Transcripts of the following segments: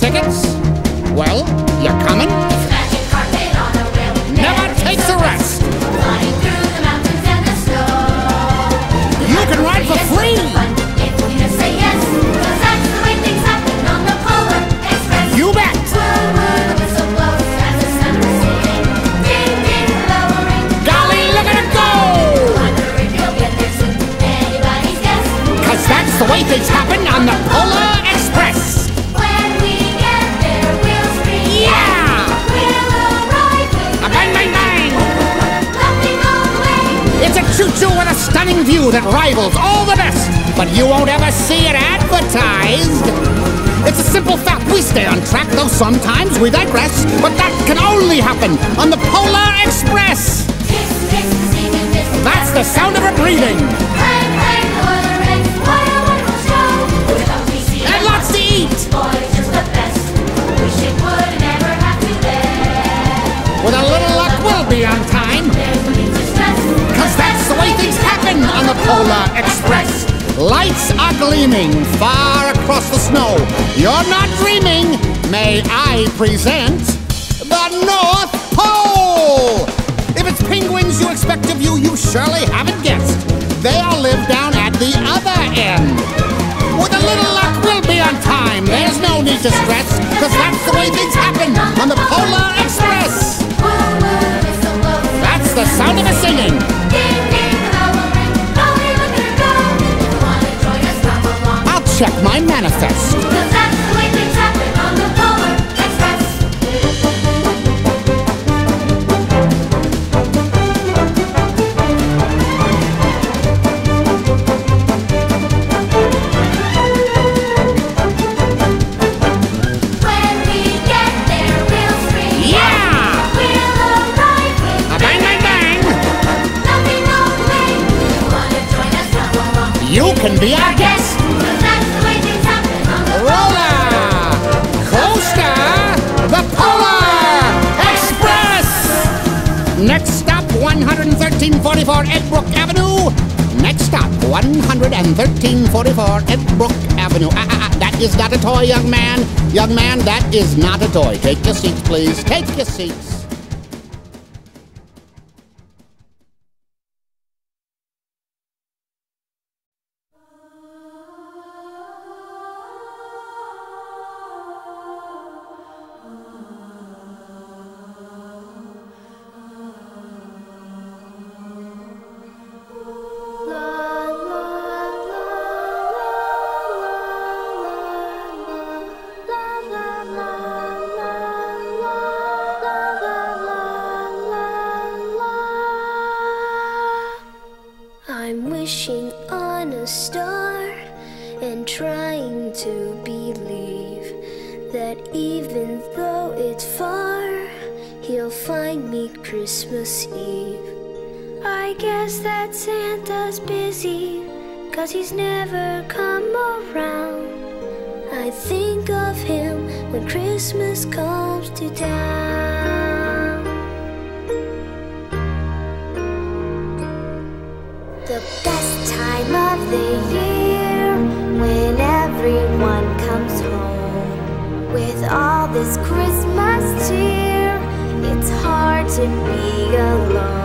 Tickets? Ever see it advertised. It's a simple fact, we stay on track, though sometimes we digress, but that can only happen on the Polar Express. That's the sound of her breathing, and lots to eat. With a little luck, we'll be on time, cause that's the way things happen on the Polar Express. Lights are gleaming far across the snow. You're not dreaming. May I present the North Pole? If it's penguins you expect to view, you surely haven't guessed. They all live down at the other end. With a little luck, we'll be on time. There's no need to stress, because that's the way things happen on the Polar Express. That's the sound of us singing. The my manifest. you wanna join us, come along. You can be our guest. Next stop, 11344 Edbrook Avenue. Next stop, 11344 Edbrook Avenue. Ah, ah, ah, that is not a toy, young man. Young man, that is not a toy. Take your seats, please. Take your seats. The best time of the year when everyone comes home with all this Christmas cheer. It's hard to be alone.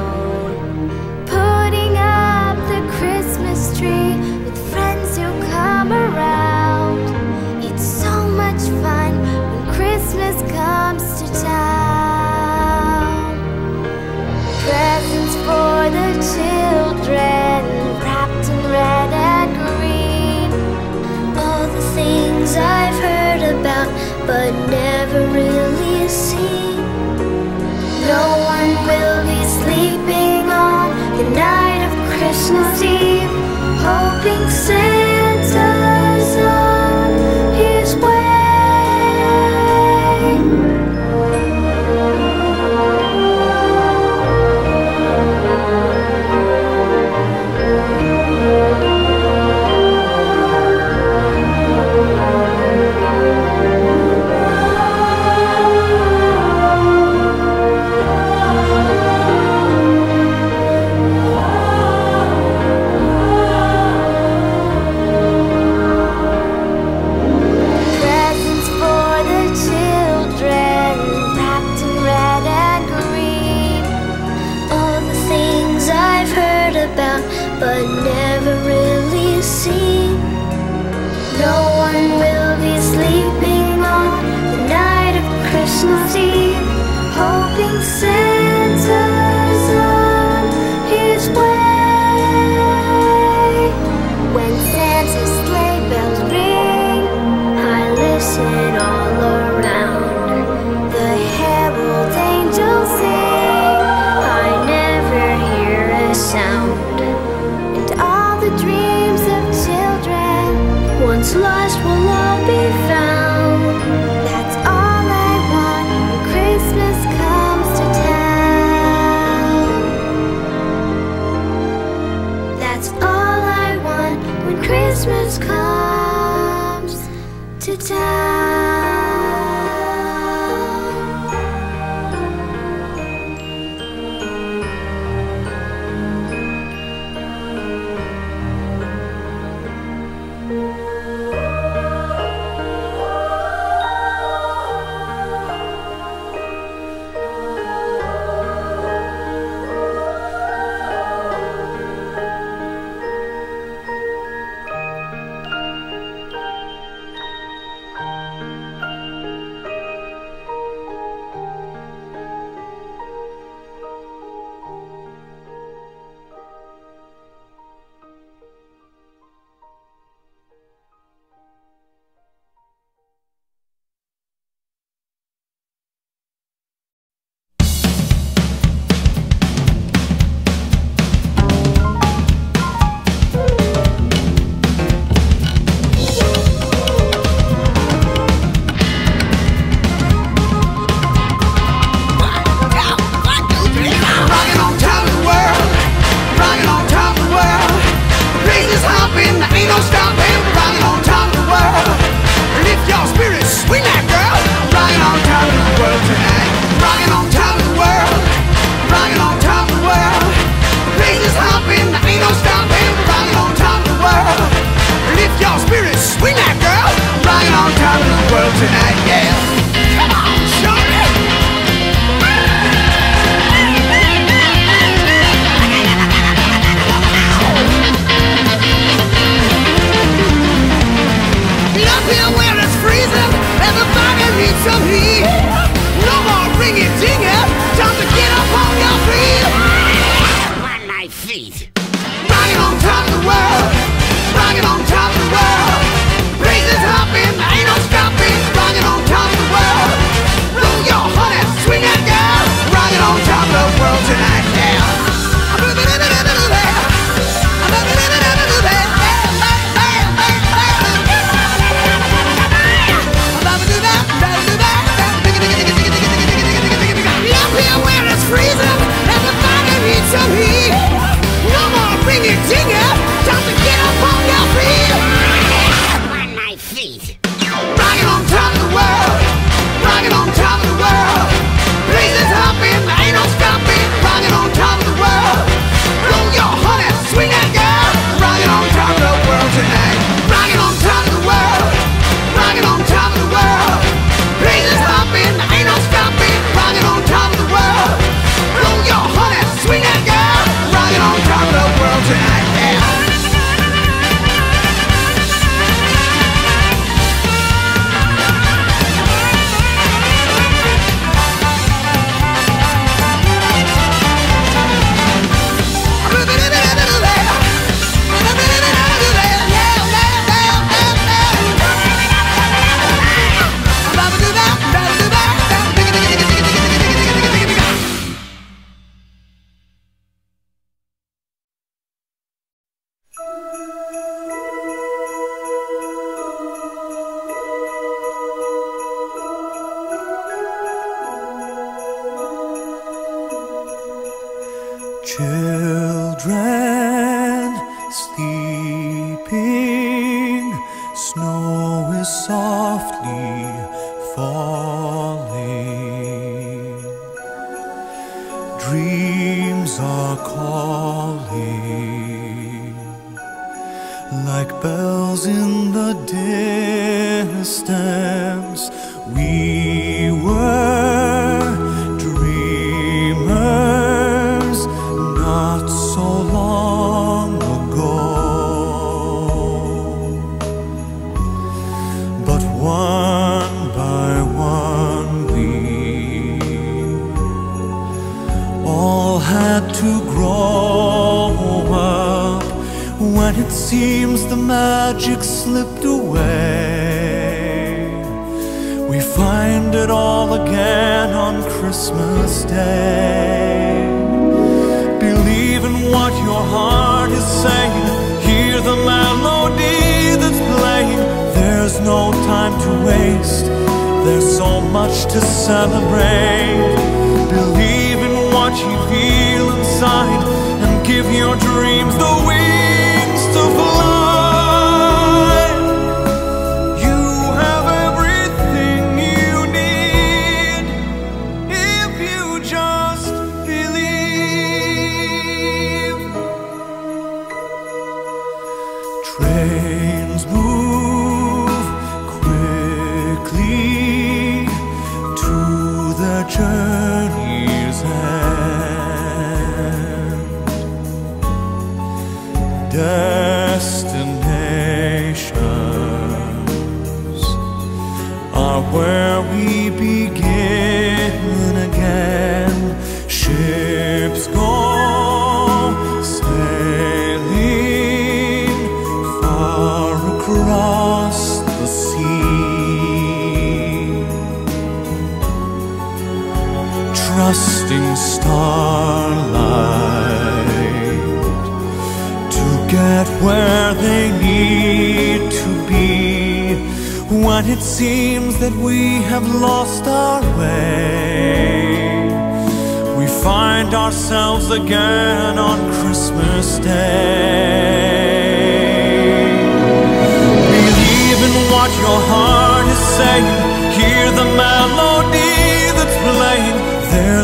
dreams.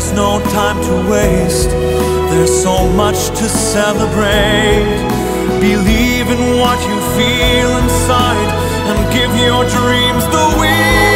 There's no time to waste. There's so much to celebrate. Believe in what you feel inside and give your dreams the wings.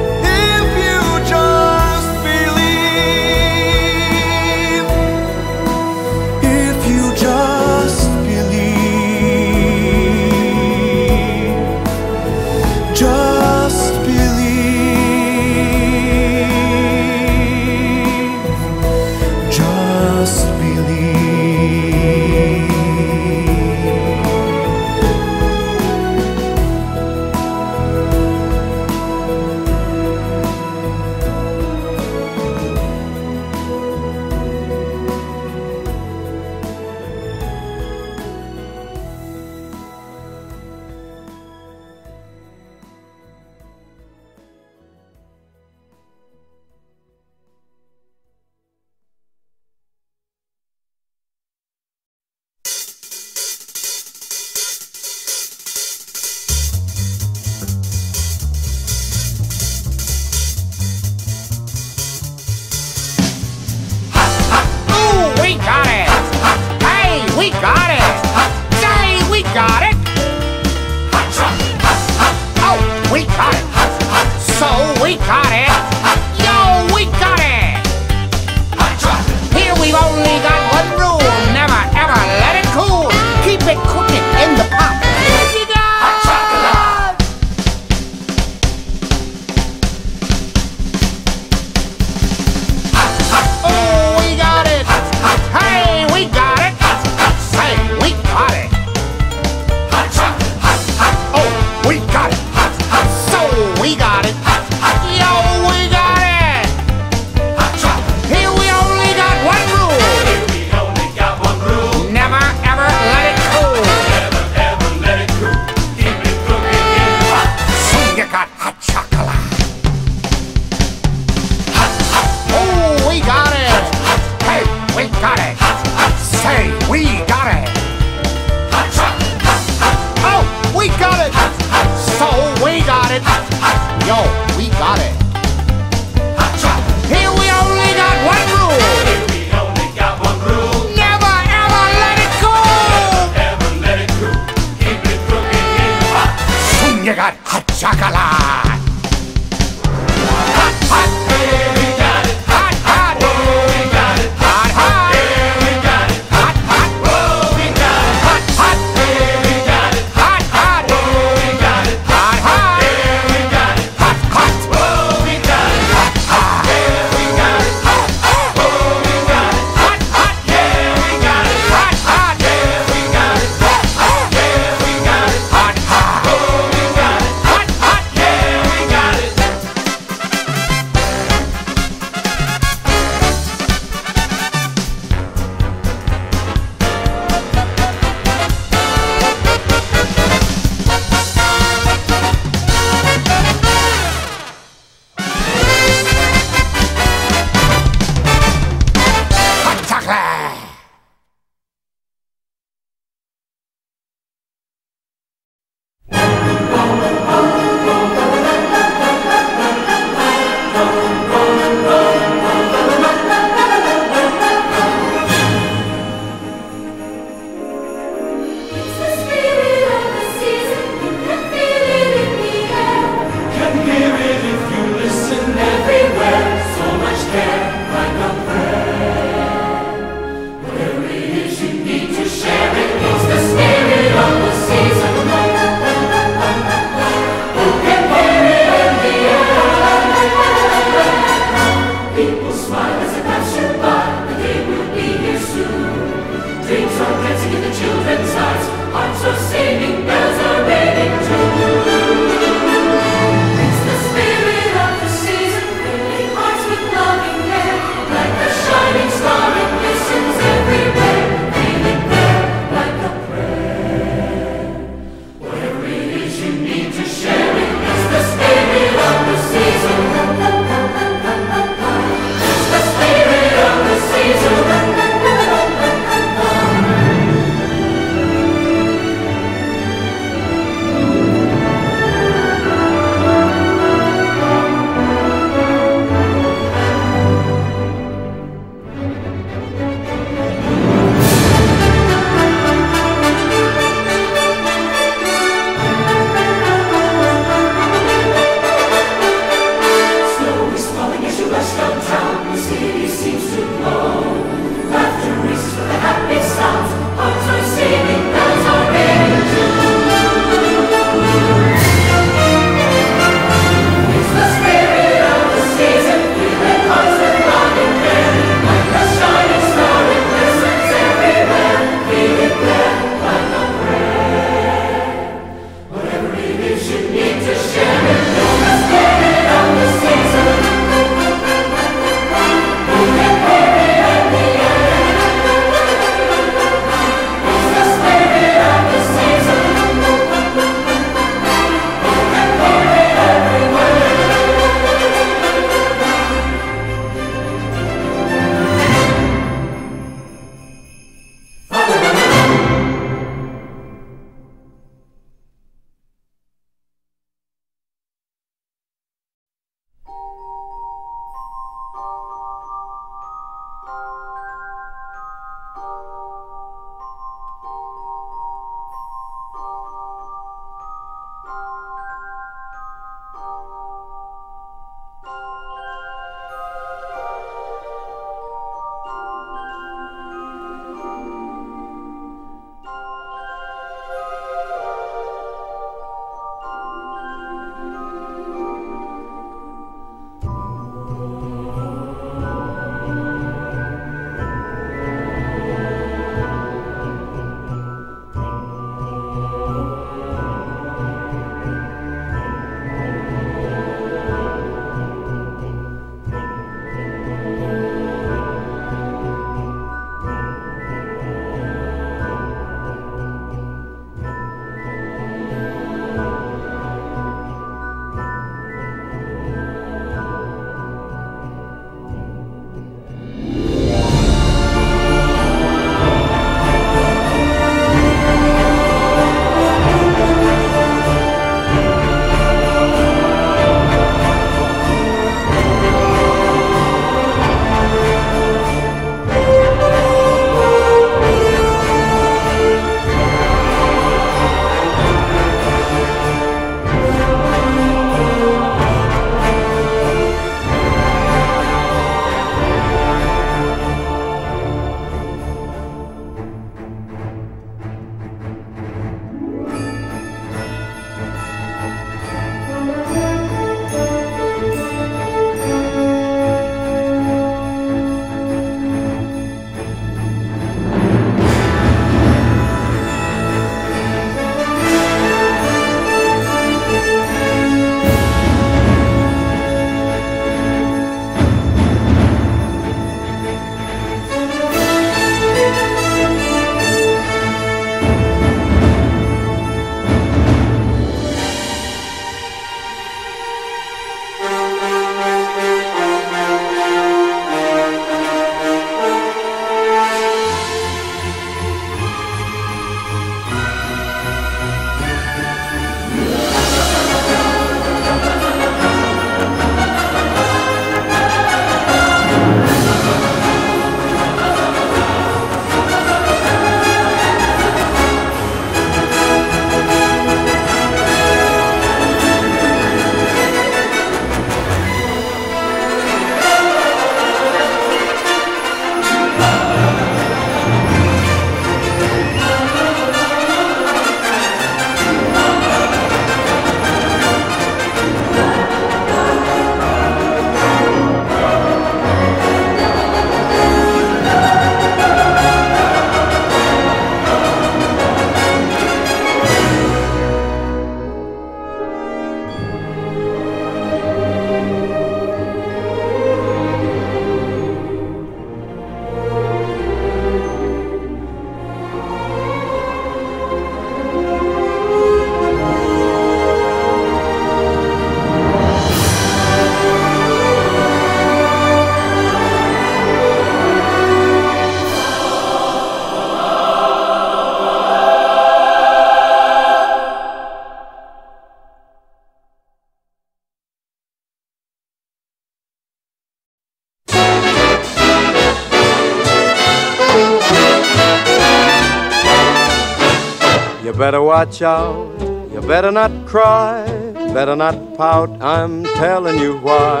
Better watch out. You better not cry. Better not pout. I'm telling you why.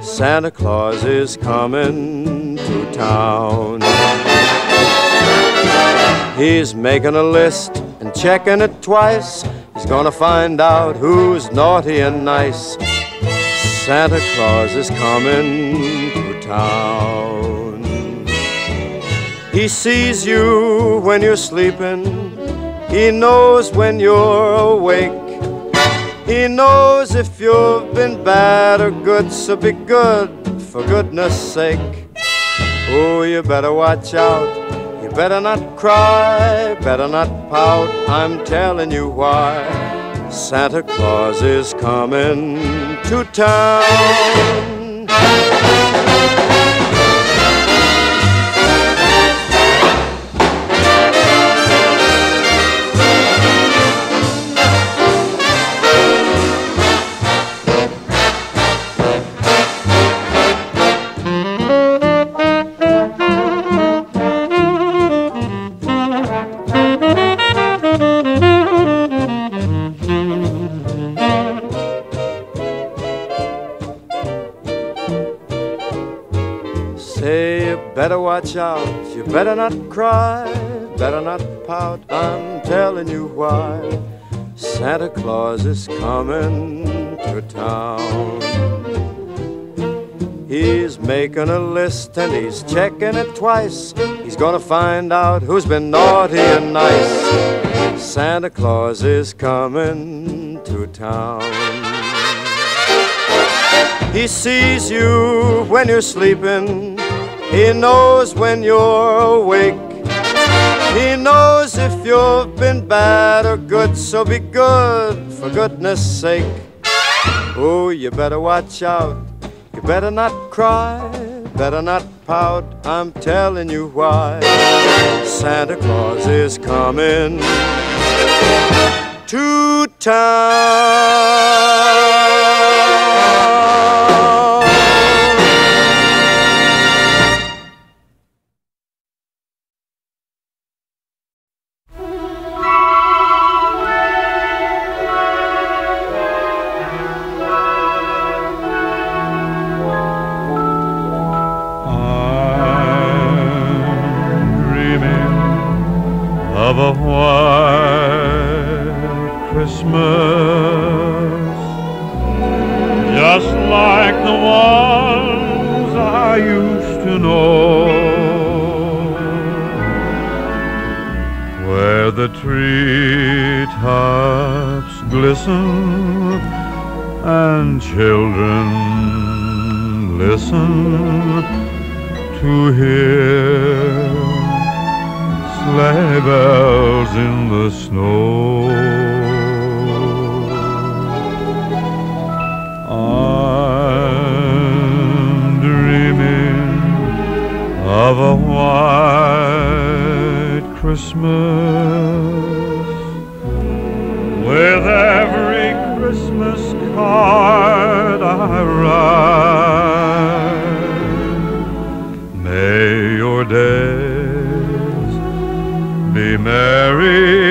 Santa Claus is coming to town. He's making a list and checking it twice. He's gonna find out who's naughty and nice. Santa Claus is coming to town. He sees you when you're sleeping. He knows when you're awake. He knows if you've been bad or good, so be good for goodness sake. Oh, you better watch out. You better not cry, better not pout. I'm telling you why. Santa Claus is coming to town. You better not cry, better not pout, I'm telling you why. Santa Claus is coming to town. He's making a list and he's checking it twice. He's gonna find out who's been naughty and nice. Santa Claus is coming to town. He sees you when you're sleeping. He knows when you're awake. He knows if you've been bad or good, so be good for goodness sake. Oh, you better watch out. You better not cry, better not pout. I'm telling you why. Santa Claus is coming to town. To hear sleigh bells in the snow. I'm dreaming of a white Christmas with every Christmas card be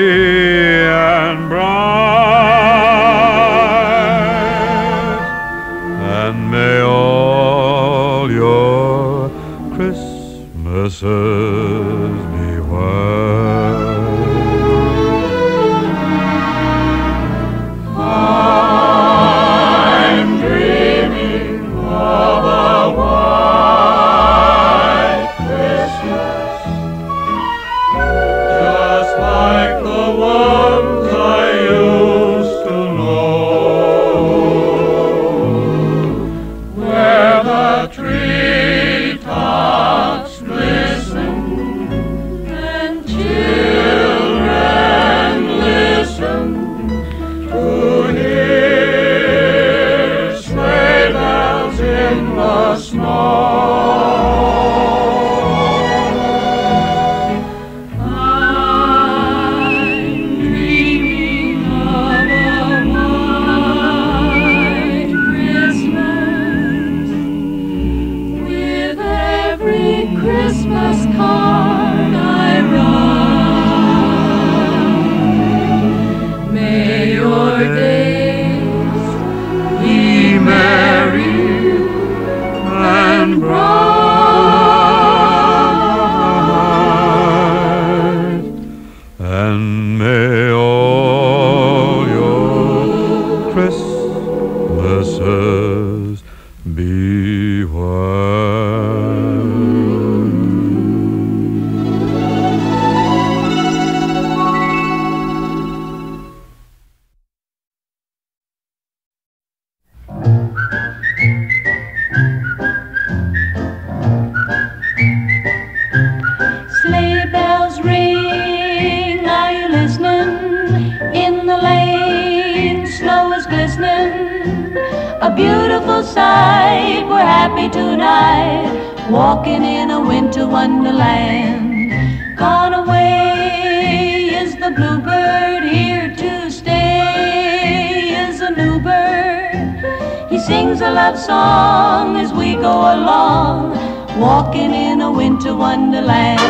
wonderland.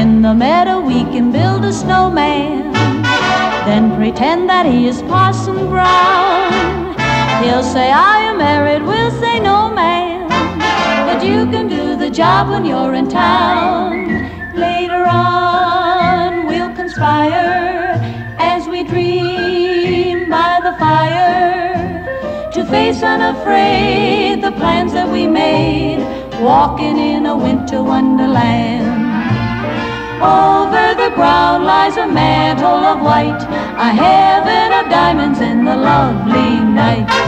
In the meadow we can build a snowman, then pretend that he is Parson Brown. He'll say, I am married, we'll say, no, man. But you can do the job when you're in town. Later on, we'll conspire as we dream by the fire to face unafraid the plans that we made, walking in a winter wonderland. Over the ground lies a mantle of white, a heaven of diamonds in the lovely night.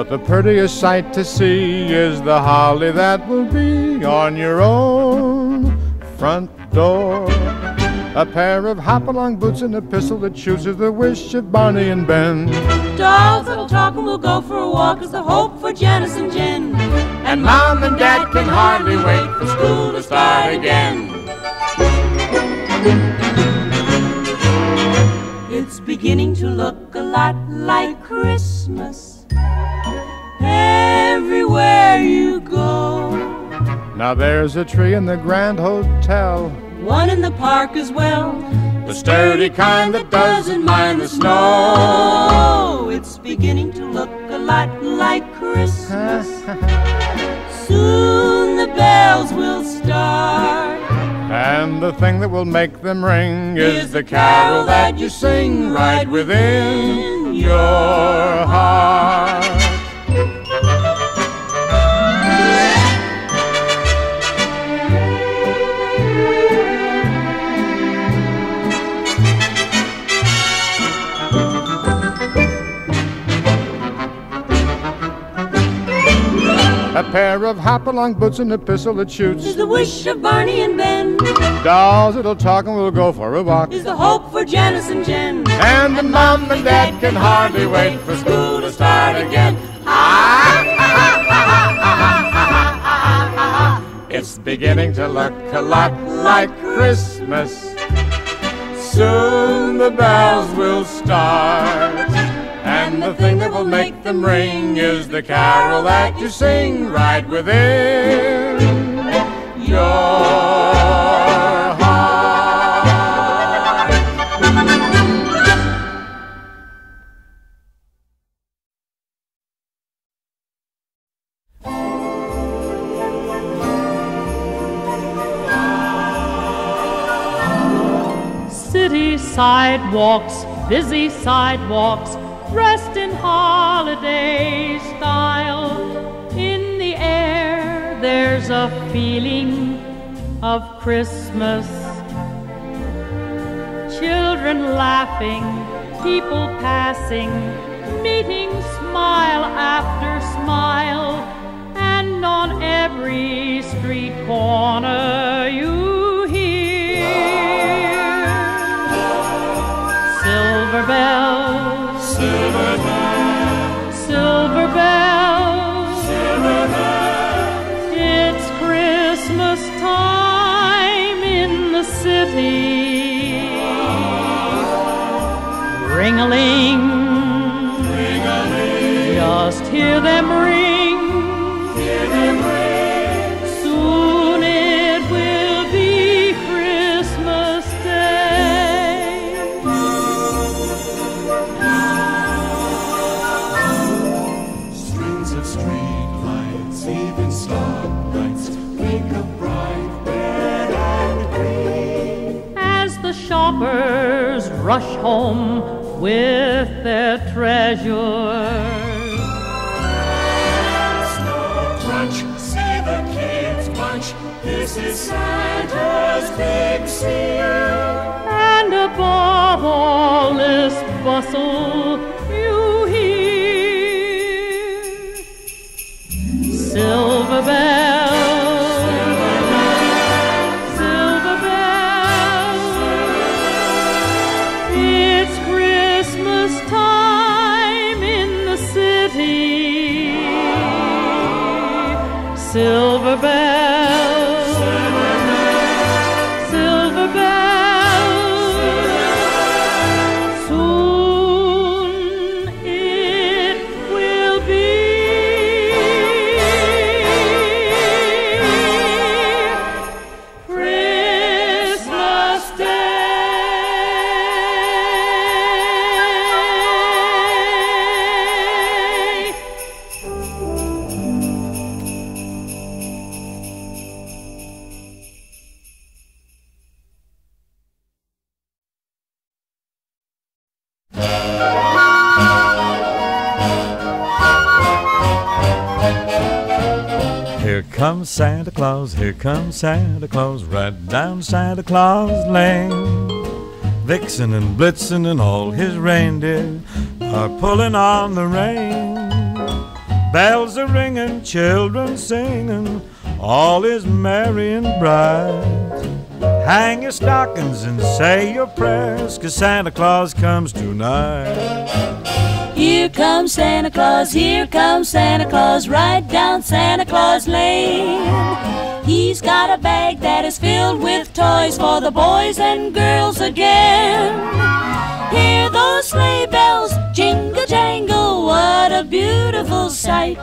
But the prettiest sight to see is the holly that will be on your own front door. A pair of hop-along boots and a pistol that chooses the wish of Barney and Ben. Dolls that'll talk and we'll go for a walk is the hope for Janice and Jen. And Mom and Dad can hardly wait for school to start again. It's beginning to look a lot like Christmas everywhere you go. Now there's a tree in the Grand Hotel, One in the park as well. the sturdy kind that doesn't mind the snow. It's beginning to look a lot like Christmas. Soon the bells will start. And the thing that will make them ring is the carol that you sing right within your heart. Pair of hop-along boots and a pistol that shoots. Is the wish of Barney and Ben. Dolls that'll talk and we'll go for a walk. Is the hope for Janice and Jen. And the mom and dad can hardly wait for school to start again. It's beginning to look a lot like Christmas. Soon the bells will start. And the thing that will make them ring is the carol that you sing right within your heart. City sidewalks, busy sidewalks dressed in holiday style. In the air, there's a feeling of Christmas. Children laughing, people passing, meeting smile after smile, and on every street corner you hear silver bells, silver bells, silver bells, silver bells. It's Christmas time in the city. Ring-a-ling, just hear them ring. Home with their treasures. Snow crunch, see the kids bunch. This is Santa's big seal. And above all this bustle, Claus, here comes Santa Claus, right down Santa Claus Lane. Vixen and Blitzen and all his reindeer are pulling on the rein. Bells are ringing, children singing, all is merry and bright. Hang your stockings and say your prayers, 'cause Santa Claus comes tonight. Here comes Santa Claus, here comes Santa Claus, right down Santa Claus Lane. He's got a bag that is filled with toys for the boys and girls again. Hear those sleigh bells jingle jangle, what a beautiful sight.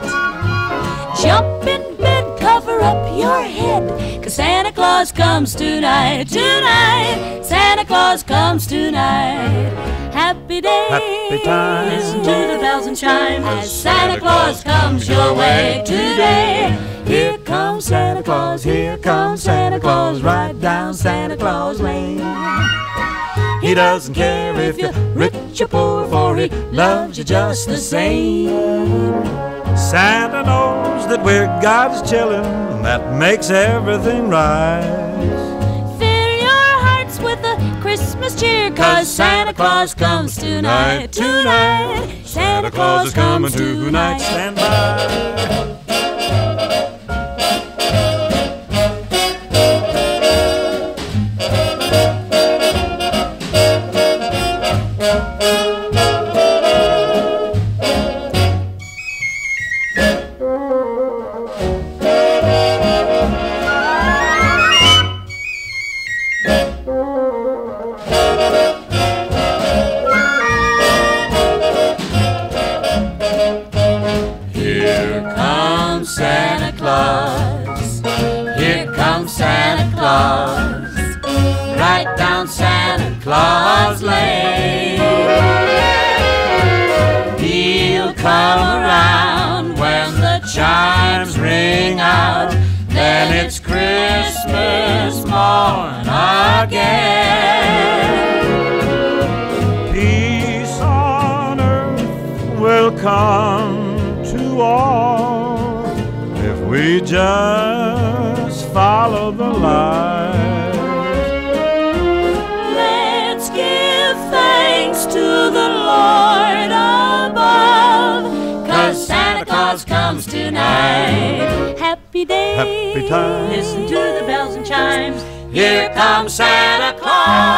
Jump in bed, cover up your head, cause Santa Claus comes tonight, tonight. Santa Claus comes tonight. Happy day. Happy time. Listen to the bells and chime as Santa Claus comes your way today. Here comes Santa Claus, here comes Santa Claus, right down Santa Claus Lane. He doesn't care if you're rich or poor, for he loves you just the same. Santa knows that we're God's children, and that makes everything right. Fill your hearts with a Christmas cheer, cause Santa Claus comes tonight, tonight. Santa Claus comes tonight. Stand by. We just follow the light. Let's give thanks to the Lord above, cause Santa Claus comes tonight. Happy day, Happy time. listen to the bells and chimes. Here comes Santa Claus.